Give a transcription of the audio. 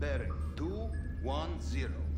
Bearing 210.